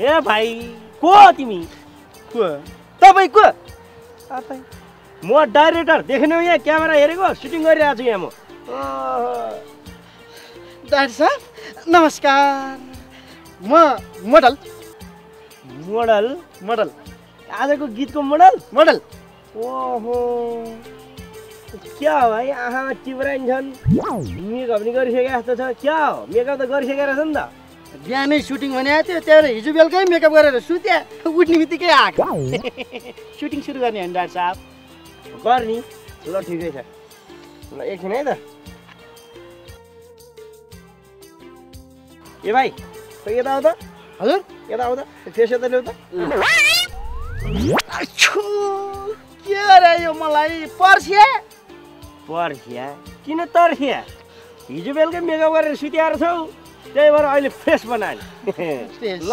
ए भाइ को तिमी? को? तपाईँ को? म डाइरेक्टर देख्नु यहाँ क्यामेरा हेरेको सुटिङ गरिरहेको छु यहाँ म। डाक्टर साहब नमस्कार। म मोडल। मोडल मोडल आजको गीतको मोडल मोडल ओहो क्या हो भाइ आँखामा चिप्राइन छन् मेकअप नि गरिसकेको जस्तो छ क्या हो मेकअप त गरिसकेको रहेछ नि त बिहानै सुटिङ भने आएको थियो त्यहाँबाट हिजो बेलुकै मेकअप गरेर सुत्या उठ्ने बित्तिकै आएको सुटिङ सुरु गर्ने हो नि डाक्टर साहब गर्ने ल ठिकै छ ल एकछिन है त ए भाइ यता आऊ त हजुर यता त फेस यता ल्याउ त छु, के अरे यो मलाई पर्सिया पर्खिया किन तर्खिया हिजो बेलुकै मेकअप गरेर सुत्याएर छौ त्यही भएर अहिले फ्रेस बनायो ल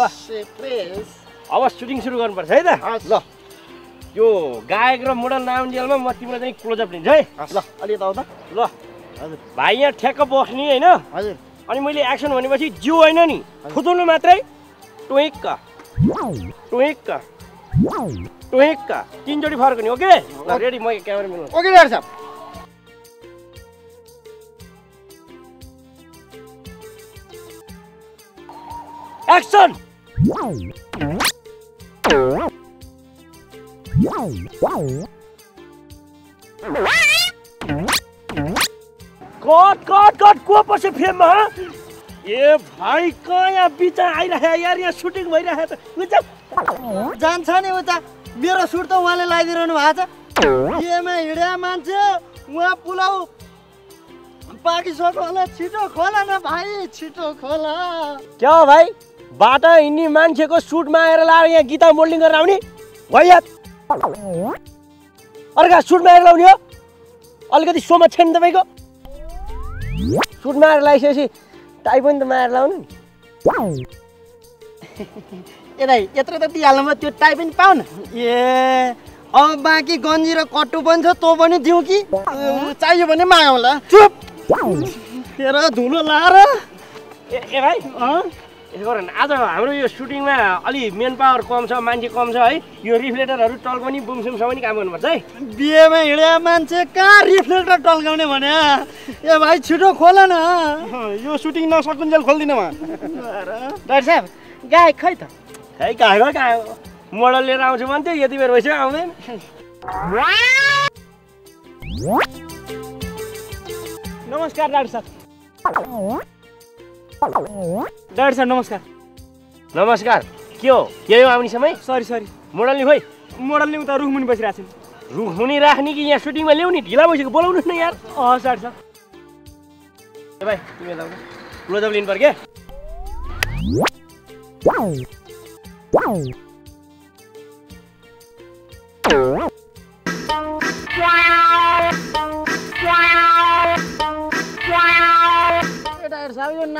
अब सुटिङ सुरु गर्नुपर्छ है त। ल यो गायक र मोडल नाम म तिम्रो चाहिँ क्लोजअप लिन्छु है। ल अलि यता आऊ त ल हजुर भाइ यहाँ ठ्याक्क बस्ने होइन हजुर अनि मैले एक्सन भनेपछि जिउ होइन नि फुताउनु मात्रै टोइक्क टोइक्क टोइक्क तिनचोटि फर्कने ओके ल रेडी म क्यामेरा मिलाउँछु ओके डाक्टर साहब एक्सन कट कट कट को पछि फ्रेममा हँ? ए भाइ कहाँ बिचा आइरहेको यार यहाँ सुटिङ भइरहेको बुझ्छ जान्छ नि उता। मेरो सुट त उहाँले लगाइदिइरहनु भएको छ। केमा हिँड्या मान्छे उहाँ पुलाउ। पाकिसक्यो होला छिटो खोला न भाइ छिटो खोला। क्या हो भाइ? बाटो हिँड्ने मान्छेको सुटमा आएर लाएर यहाँ गीता मोडलिङ गरेर आउने? भइया अर्का सुटमा आएर लाउने हो। अलिकति सोमा छैन तपाईँको। सुटमा आएर लगाइसकेपछि टाई पनि त माएर लाउनु नि यता यत्रो त दिइहाल्नु भयो त्यो टाइ पनि न ए अब बाँकी गन्जी र कट्टु पनि छ तँ पनि दिउँ कि चाहियो भने मागौँला चुप धुलो लाएर ए ए भाइ यसो गर न। आज हाम्रो यो सुटिङमा अलि मेन पावर कम छ मान्छे कम छ है। यो रिफ्लेक्टरहरू टल्कनी बुमसुमसम्म नि काम गर्नुपर्छ है। बिहेमा हिँड्या मान्छे कहाँ रिफ्लेक्टर टल्काउने भने? ए भाइ छिटो खोल न। यो सुटिङ नसकुन्जेल खोलिदिनु म। डाक्टर साहब गायक खै त? है कहाँ कहाँ मोडल लिएर आउँछु भन्थ्यो यति बेर भइसक्यो आउँदैन नमस्कार डाक्टर साहब। डाक्टर साहब नमस्कार। नमस्कार। के हो? के हो आउने समय? सरी सरी मोडल नि खोइ। मोडल ल्याउँ त रुखमुनि बसिरहेको छु रुख मुनि राख्ने कि यहाँ सुटिङमा ल्याउने? ढिला भइसक्यो बोलाउनुहोस् न यार। हस् डाक्टर साहब ए भाइ तिमी यता क्लोजअप लिनु पर्यो क्या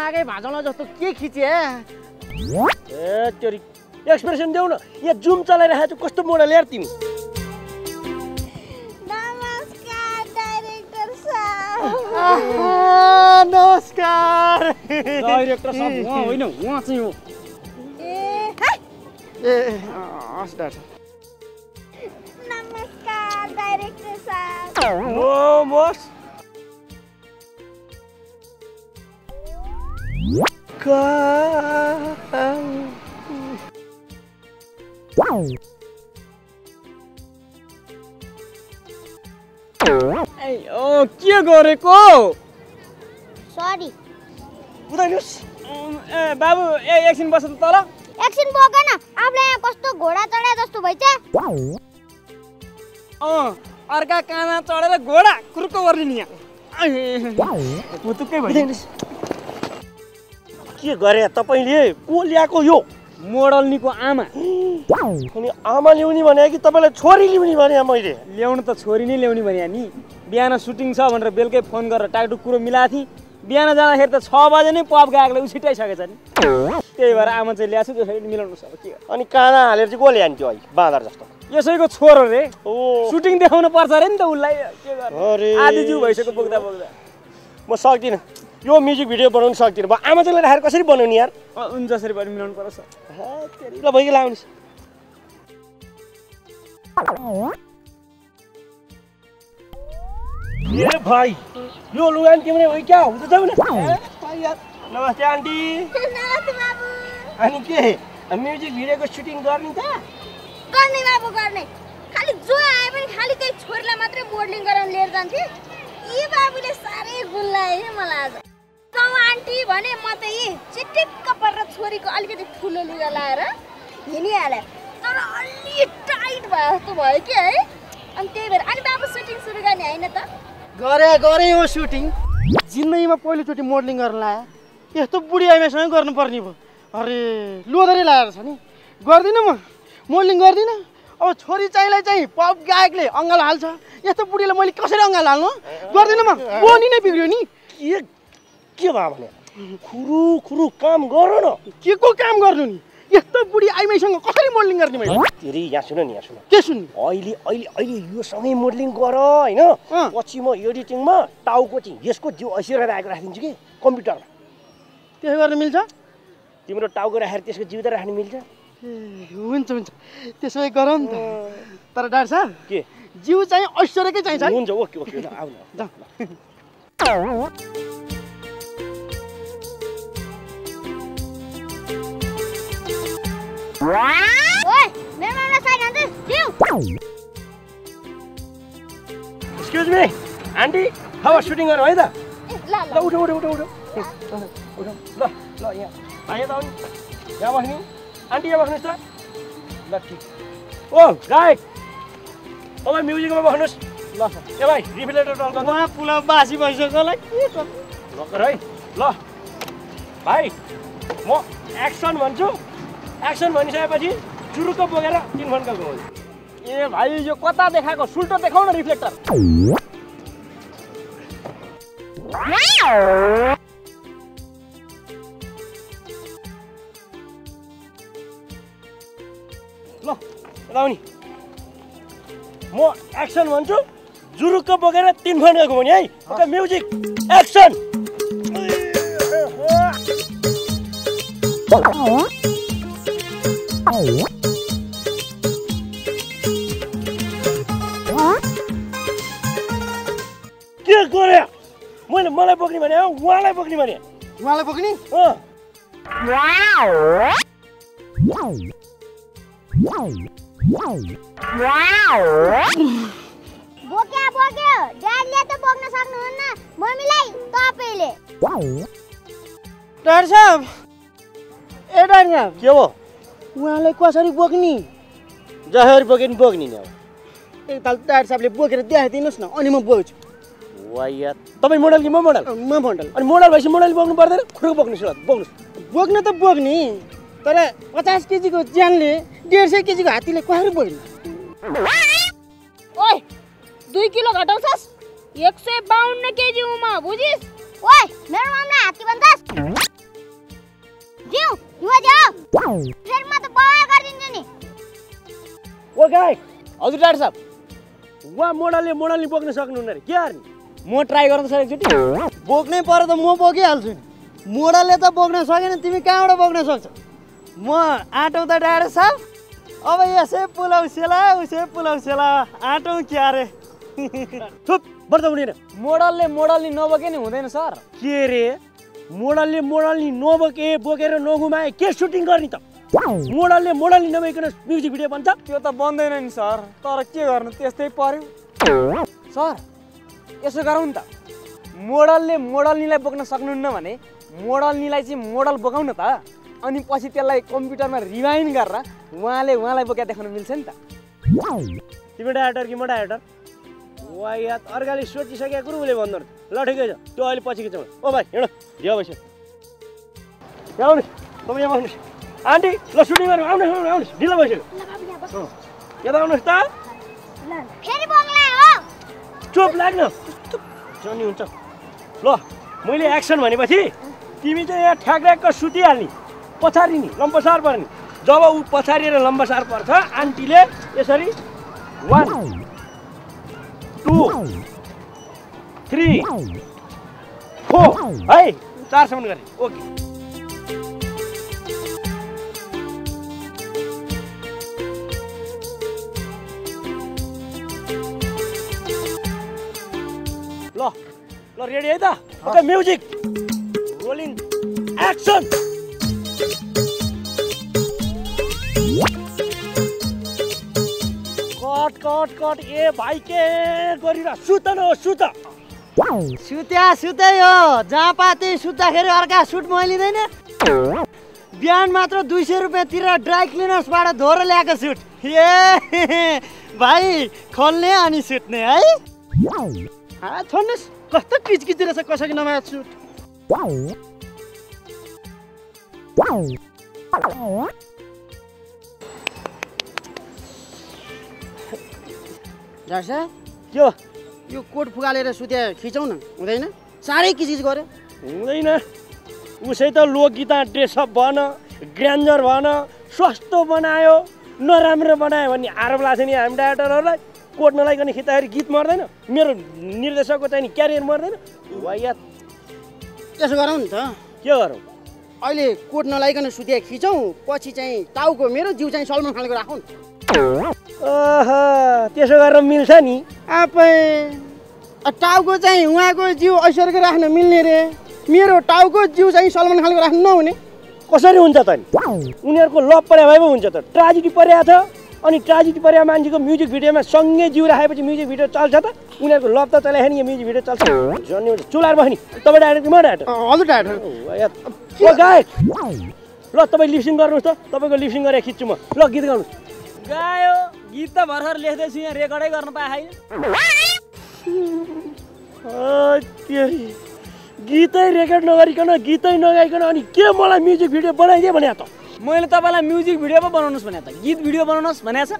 नागै भाँचाउला जस्तो के खिचे? ए त्यो एक्सप्रेसन देऊ न यहाँ जुम चलाइरहेको छु कस्तो मोडल यार तिमी? नमस्कार डाइरेक्टर साहब नमस्कार. डाइरेक्टर साहब उहाँ होइन उहाँ चाहिँ हो। ए है, ए हस् डाक्टर नमस्कार डाइरेक्टर साहब। मोमोस ओ के गरेको सरी उदाइनुहोस् ए बाबु ए एकछिन बस त तल। एकछिन बोक न आफूलाई यहाँ कस्तो घोडा चढा जस्तो भइछ? अँ अर्का काँधा चढेर घोडा कुर्को गर्ने नि यहाँ पुतुक्कै के गरे तपाईँले? को ल्याएको यो? मोडलनीको आमा। अनि आमा ल्याउने भने कि तपाईँलाई छोरी ल्याउने भने मैले? ल्याउनु त छोरी नै ल्याउने भने नि। बिहान सुटिङ छ भनेर बेलुकै फोन गरेर टाकटुक कुरो मिलाएको थिएँ। बिहान जाँदाखेरि त छ बजे नै पप गएकोले उछिटाइसकेछ नि। त्यही भएर आमा चाहिँ ल्याएको छु त्यसरी मिलाउनु सक्छ के? अनि काँडा हालेर चाहिँ कसले हान्थ्यो अहिले? बाँदर जस्तो। यसैको छोरो रे। ओ। सुटिङ देखाउनु पर्छ अरे नि त उसलाई। के गर्नु? आधी जिउ भइसक्यो बोक्दा बोक्दा। म सक्दिनँ। यो म्युजिक भिडियो बनाउनु सक्दिनँ। म आमा चाहिँ राखेर कसरी बनाउने यार? जसरी पनि मिलाउनु पर्छ ल भइगयो लाउनुहोस्। ए भाइ यो लुगा नि तिम्रो हो क्या हुन्छ जाऊ न ए, भाइ यार। नमस्ते आन्टी। अनि के? म्युजिक भिडियोको सुटिङ गर्ने त? गर्ने बाबु गर्ने। खालि जो आए पनि खालि त्यही छोरीलाई मात्रै मोडलिङ गराउन लिएर जान्थे। यी बाबुले साह्रै है मलाई आज। आन्टी भने म त यी चिटिक्क परेर छोरीको अलिकति ठुलो लुगा लाएर हिँडिहालेँ। तर अलि टाइट भयो जस्तो भयो कि है। अनि त्यही भएर अनि बाबु सुटिङ सुरु गर्ने होइन त? गरे गरे हो सुटिङ। जिन्दगीमा पहिलोचोटि मोडलिङ गर्न लायो। यस्तो बुढी आइमासँग गर्नुपर्ने भयो। अरे लोदरी लाएर छ नि। गर्दिनँ म। मोडलिङ गर्दिनँ। अब छोरी चाहिँलाई चाहिँ पप गायकले अङ्गाल हाल्छ। यस्तो बुढीलाई मैले कसरी अङ्गाल हाल्नु? गर्दिनँ म। बोनी नै बिग्रियो नि। के के भयो भने? खुरु खुरु काम गर न। के को काम गर्नु नि? यस्तो बुढी आइमाईसँग कसरी मोडलिङ गर्ने मैले अरे यहाँ सुन नि यहाँ सुन। के सुन्नु? अहिले अहिले अहिले यो सँगै मोडलिङ गर होइन। पछि म एडिटिङमा टाउको चाहिँ यसको जिउ ऐसिएर राखेको राखिदिन्छु कि कम्प्युटरमा। त्यसो गर्न मिल्छ? तिम्रो टाउको राखेर त्यसको जिउ त राख्नु मिल्छ। हुन्छ हुन्छ। त्यसो गरौँ नि त। तर डाक्टर साहब के? जिउ चाहिँ ऐश्वर्यकै चाहिन्छ हुन्छ ओके ओके ल आउनु। ओए मेरो मामा साइड हान्छ जिउ एक्सक्युज मी आन्टी अब सुटिङ गरौँ है त ल ल ल उठो उठो उठो उठो उठो ल ल यहाँ भाइ यता आउनु यहाँ बस्ने आन्टी यहाँ बस्नुहोस् त ल ठिक ओ गायक ओ भाइ म्युजिकमा बस्नुहोस् ल ए भाइ रिफ्लेटर टल गर्नु पुलाउ बासी भइसक्यो होला के? नगर है ल भाइ म एक्सन भन्छु एक्सन भनिसकेपछि चुरुक्क बोकेर तिन घन्टा घुमाउँछु ए भाइ यो कता देखाएको? सुल्टो देखाउ न रिफ्लेक्टर ल यता आऊ नि म एक्सन भन्छु। जुरुक्क बोकेर तिन घन्टा घुमाउने है। ओके म्युजिक एक्सन के गरे? मैले मलाई बोक्ने भने हो? उहाँलाई बोक्ने भने। उहाँलाई बोक्ने? अँ बोक्या बोक्यो। ड्याडीले त बोक्न सक्नुहुन्न। मम्मीलाई तपाईँले। डाक्टर साहब। ए डाक्टर साहब। के हो उहाँलाई कसरी बोक्ने? जसरी बोक्यो नि बोक्ने नि अब। एकताल डाक्टर साहबले बोकेर देखाइदिनुहोस् न अनि म बोक्छु। वा यार तपाईँ मोडल कि म मोडल? म भण्डल अनि मोडल भएपछि मोडल बोक्नु पर्दैन? खुर्को बोक्नुहोस् ल बोक्नुहोस् बोक्न त बोक्ने तर पचास केजीको ज्यानले डेढ सय केजीको हात्तीले कसरी बोक्ने? ओए दुई किलो घटाउँछस्? एक सय बाहन्न केजी उमा बुझिस्? ओए मेरो मामलाई हात्ती भन्छस् जिउ युवा जाऊ ओ गाई हजुर डाक्टर साहब। उहाँ मोडलले मोडल नि बोक्न सक्नुहुन्न रे के गर्ने म ट्राई गर्नु सर एकचोटि बोक्नै पऱ्यो त म बोकिहाल्छु नि। मोडलले त बोक्न सकेन तिमी कहाँबाट बोक्न सक्छौ? म आँटौँ त डाँडो साहब। अब यसै पुलाउ सेला उसै पुलाउ सेला। आँटौँ क्या रे थुप हुँदैन मोडलले मोडल नि नबोके नि हुँदैन सर। के रे मोडलले मोडल नि नबोके बोकेर नघुमाए के सुटिङ गर्ने त? मोडलले मोडल नभइकन म्युजिक भिडियो बन्छ त्यो त बन्दैन नि सर तर के गर्नु त्यस्तै पर्यो। सर यसो गरौँ नि त। मोडलले मोडलनीलाई बोक्न सक्नुहुन्न भने मोडलनीलाई चाहिँ मोडल बोकाउन त। अनि पछि त्यसलाई कम्प्युटरमा रिभाइन गरेर उहाँले उहाँलाई बोकेर देखाउन मिल्छ नि त। तिमी डाइरेक्टर कि म डाइरेक्टर वा याद अर्काले सोचिसकेको कुरो उसले रहेछ ल ठिकै छ त्यो अहिले पछि खिचाउनु ओ भाइ हिँड। ढिलो भइसक्यो यहाँ आउनुहोस् तपाईँ यहाँ आउनुहोस्। आन्टी ल सुटिङ गरौँ आउनुहोस् आउनुहोस् आउनुहोस्। ढिलो भइसक्यो। यता आउनुहोस् त। चुप लाग्न जनी हुन्छ। ल मैले एक्सन भनेपछि तिमी चाहिँ यहाँ ठ्याक्र्याक्क सुतिहाल्ने पछाडि नि लम्बसार पर्ने। जब ऊ पछाडिएर लम्बसार पर्छ आन्टीले यसरी वान टू थ्री फोर है चारसम्म गरे। ओके। रेडी है त okay music rolling action cut cut cut ए भाइ के गरिरह। सुत न सुत। सुत्या सुतै हो। जहाँ पाते सुत्दाखेरि अर्का सुट मैलिँदैन बिहान मात्र दुई सय रुपियाँ तिरेर ड्राई क्लिनर्सबाट धोएर ल्याएको सुट। ए भाइ खोल्ने अनि सुत्ने हा? छोड्नुहोस्। कस्तो किचकिच रहेछ कसैको नमाज सुट डाक्टर के यो कोट फुगालेर सुत्या खिचौँ न हुँदैन? साह्रै किचिज गऱ्यो हुँदैन। उसै त लोकगीता ड्रेसअप भन ग्रान्जर भन सस्तो बनायो नराम्रो बनायो भन्ने आरोप लाग्छ नि हामी डाइरेक्टरहरूलाई कोट नलाइकन खिच्दाखेरि गीत मर्दैन। मेरो निर्देशकको चाहिँ नि क्यारियर मर्दैन। वाया त्यसो गरौँ नि त। के गरौँ? अहिले कोट नलाइकन सुत्या खिचौँ पछि चाहिँ टाउको मेरो जिउ चाहिँ सलमान खानको राखौँ। ओह त्यसो गरेर मिल्छ नि। आफै टाउको चाहिँ उहाँको जिउ ऐश्वर्यको राख्न मिल्ने रे। मेरो टाउको जिउ चाहिँ सलमान खानको राख्नु नहुने। कसरी हुन्छ त नि? उनीहरूको लभ परे भए पो हुन्छ त। ट्राजेडी परेको छ। अनि ट्राजेडी परेको मान्छेको म्युजिक भिडियोमा सँगै जिउ राखेपछि म्युजिक भिडियो चल्छ त? उनीहरूको लभ त चलाएन नि यो म्युजिक भिडियो चल्छ। हुन्छ चुलाएर बस्ने तपाईँ डाइरेक्ट म डाइरेक्ट अ, हजुर ओ गायक। ल तपाईँ लिपसिङ गर्नुहोस् त। तपाईँको लिपसिङ गरेर खिच्छु म। ल गीत गाउनुहोस्। गायो गीत त भर्खर लेख्दैछु यहाँ रेकर्डै गर्न पाएँ आ, तेरी। गीतै रेकर्ड नगरिकन गीतै नगाइकन अनि के मलाई म्युजिक भिडियो बनाइदिए भने त? मैले तपाईँलाई म्युजिक भिडियो पो बनाउनुहोस् भने त। गीत भिडियो बनाउनुहोस् भनेको छ।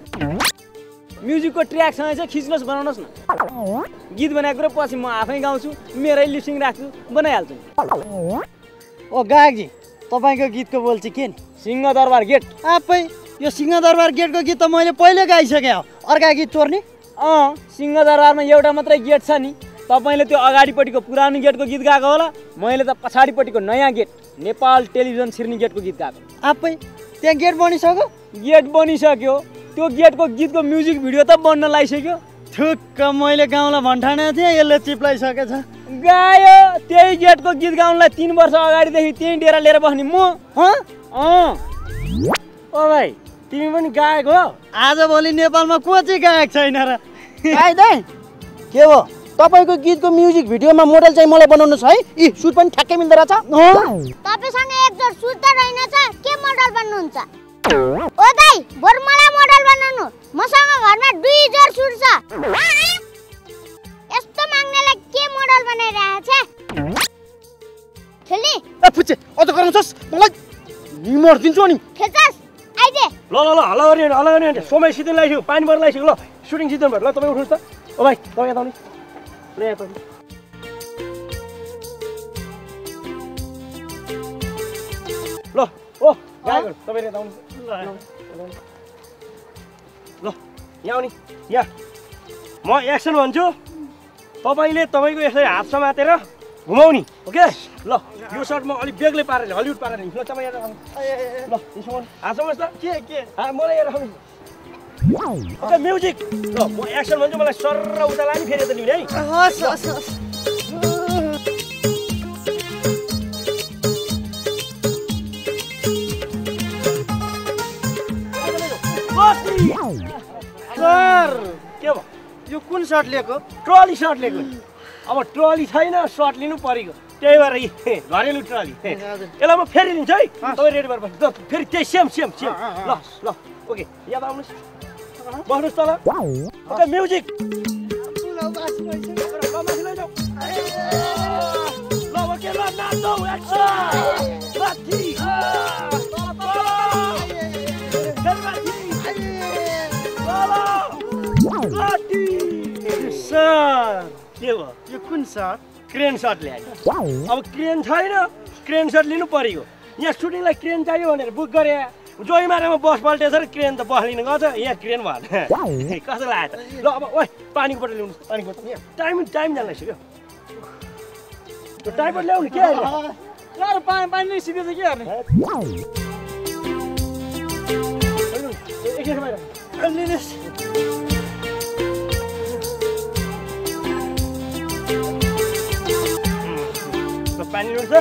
म्युजिकको ट्र्याकसँग चाहिँ खिच्नुहोस् बनाउनुहोस् न। गीत बनाएको कुरो पछि म आफै गाउँछु मेरै लिपसिङ राख्छु बनाइहाल्छु। ओ गायकजी तपाईँको गीतको बोल चाहिँ के नि? सिंहदरबार गेट। आफै यो सिंहदरबार गेटको गीत त मैले पहिल्यै गाइसकेँ हो। अर्का गीत चोर्ने? अँ सिंहदरबारमा एउटा मात्रै गेट छ नि। तपाईँले त्यो अगाडिपट्टिको पुरानो गेटको गीत गाएको होला। मैले त पछाडिपट्टिको नयाँ गेट नेपाल टेलिभिजन छिर्ने गेटको गीत गाएको। आफै त्यहाँ गेट बनिसक्यो? गेट बनिसक्यो। त्यो गेटको गीतको म्युजिक भिडियो त बन्न लागिसक्यो। ठुक्क मैले गाउँलाई भन्ठानेको थिएँ यसले चिप्लाइसकेछ। गायो त्यही गेटको गीत गाउनलाई तिन वर्ष अगाडिदेखि त्यही डेरा लिएर बस्ने म। ओ भाइ तिमी पनि गायक हो। आजभोलि नेपालमा को चाहिँ गायक छैन र। के हो तपाईँको गीतको म्युजिक भिडियोमा मोडल चाहिँ मलाई बनाउनुहोस् है। यी सुट पनि ठ्याक्कै मिल्दो रहेछ। तपाईँसँग एकजोड सुट त रहेनछ के मोडल बन्नुहुन्छ? ओ दाइ बरु मलाई मोडल बनाउनु। मसँग घरमा दुई जोड सुट छ। यस्तो माग्नेलाई के मोडल बनाइरहेछ खेल्ने? ए फुच्चे अझ गराउँछस् मलाई निमर दिन्छु अनि। खेल्छस्? आइजे। ल ल ल हल्ला गर्ने हल्ला गर्ने समय सिधै लगाइसक्यो पानी पर्न लगाइसक्यो ल सुटिङ सिजन भयो। ल तपाईँ उठ्नुहोस् त। ओ भाइ तपाईँ यता आउनुहोस्। आउनुहोस्। ल ओ गायकहरू तपाईँ यता आउनुहोस् ल यहाँ आउने यहाँ म एक्सन भन्छु तपाईँले तपाईँको यसरी हात समातेर घुमाउने ओके ल यो सर्ट म अलिक बेग्लै पारेर हलिउड पारेर ल तपाईँ यहाँ। ल यसो। हात समाउनुहोस् त के के मलाई यहाँ राख्नु ओके म्युजिक ल म एक्सन भन्छु मलाई सर उता लाने फेरि यता ल्याउने है हस् हस् हस् सर के भयो यो कुन सर्ट लिएको? ट्रली सर्ट लिएको। अब ट्रली छैन सर्ट लिनु परेको त्यही भएर घरेलु ट्रली। यसलाई म फेरि दिन्छु है। तपाईँ रेडी भएर बस्नु। फेरि त्यही सेम सेम सेम ल ल। ओके यहाँ आउनुहोस्। बस्नुहोस् तल ओके म्युजिक सर के भयो यो कुन सर्ट क्रेन सर्ट ल्यायो अब क्रेन छैन क्रेन सर्ट लिनु परेको यहाँ सुटिङलाई क्रेन चाहियो भनेर बुक गरे। जोइमारामा बस पल्टेछ र क्रेन त बस लिनु गएको छ यहाँ क्रेन भएन। कसो लाग्यो त? ल अब ओइ पानीको बोतल ल्याउनु पानीको बोतल। यहाँ टाइम टाइम जान लागिसक्यो। त्यो टाइम ल्याउनु के पानी पानी नै सिधै के गर्ने? पानी ल्याउनु छ।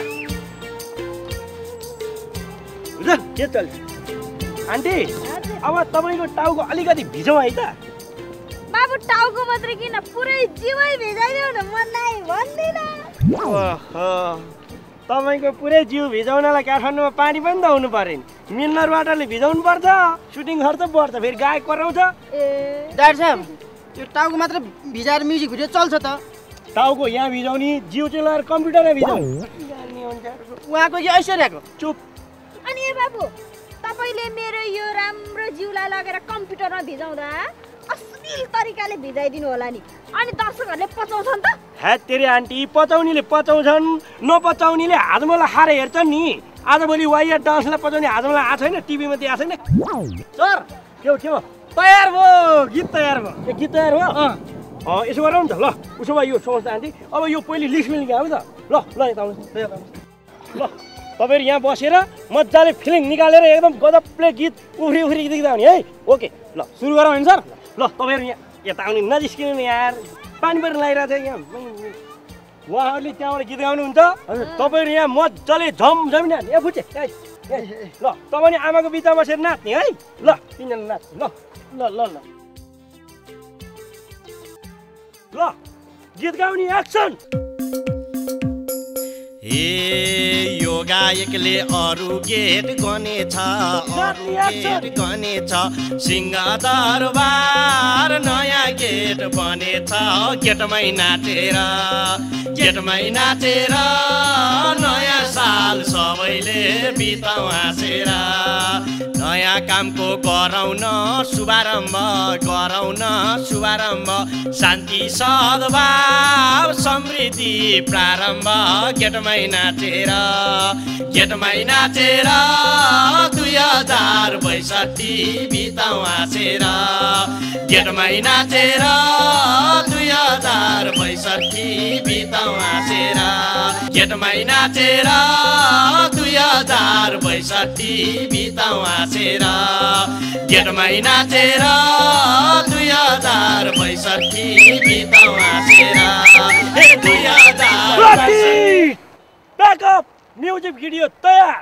हुन्छ के चल्छ? आन्टी अब तपाईँको टाउको अलिकति भिजौँ है त। बाबु टाउको मात्रै किन? पुरै जिउै भिजाइदेऊ न म नाइ भन्दिनँ। ओहो, तपाईँको पुरै जिउ भिजाउनलाई काठमाडौँमा पानी पनि त हुनु पऱ्यो नि मिनरल वाटरले भिजाउनु पर्छ सुटिङ खर्च बढ्छ फेरि गायक कराउँछ। ए। डाक्टर साहब यो टाउको मात्र भिजाएर म्युजिक भिडियो चल्छ त। टाउको यहाँ भिजाउने जिउ चाहिँ लगाएर कम्प्युटरमा भिजाउने। उहाँको कि ऐश्वर्याको। चुप। अनि ए बाबु तपाईँले मेरो यो राम्रो जिउलाई लगेर कम्प्युटरमा भिजाउँदा अश्लील तरिकाले भिजाइदिनु होला नि। अनि दर्शकहरूले पचाउँछन् त। ह्याट तेरि आन्टी पचाउनेले पचाउँछन् नपचाउनेले हाजमोला खाएर हेर्छन् नि। आजभोलि वाइया डान्सलाई पचाउने हाजमोला आएको छैन टिभीमा दिएको छैन। सर के हो के हो? तयार भयो गीत तयार भयो। ए गीत तयार भयो? अँ। यसो गरौँ नि त ल। उसो भए यो सोच्दा आन्टी अब यो पहिले लिस्ट मिल्ने काम त? ल ल यता आउनुहोस् ल यता आउनुहोस्। ल। तपाईँहरू यहाँ बसेर मजाले फिलिङ निकालेर एकदम गजबले गीत उफ्री उफ्री गीत गाउने है? ओके ल सुरु गरौँ होइन सर? ल तपाईँहरू यहाँ यता आउने नजिस्किनु नि यार। पानी पनि लगाइरहेको छ यहाँ। उहाँहरूले त्यहाँबाट गीत गाउनुहुन्छ। तपाईँहरू यहाँ मजाले झमझमी नाच्ने ए फुटे ल तपाईँ आमाको बिचमा बसेर नाच्ने है? ल तिनजना नाच्ने ल ल ल ल। ल गीत गाउने एक्सन। ए यो गायकले अरू गेट गनेछ अरू गेट गनेछ। सिंह दरबार नयाँ गेट बनेछ गेटमै नाचेर गेटमै नाचेर नयाँ साल सबैले बिताउ हाँसेर। नयाँ कामको गराउन शुभारम्भ गराउन शुभारम्भ। शान्ति सद्भाव समृद्धि प्रारम्भ। गेटमै नाचेर गेटमै नाचेर दुई हजार बैसठी बिताउ हाँसेर गेटमै नाचेर दुई हजार बैसठी बिताउ हाँसेर गेटमै नाचेर दुई हजार बैसठी बिताउ हाँसेर गेटमै नाचेर दुई हजार बैसठी बिताउ हाँसेर दुई हजार म्युजिक भिडियो तयार!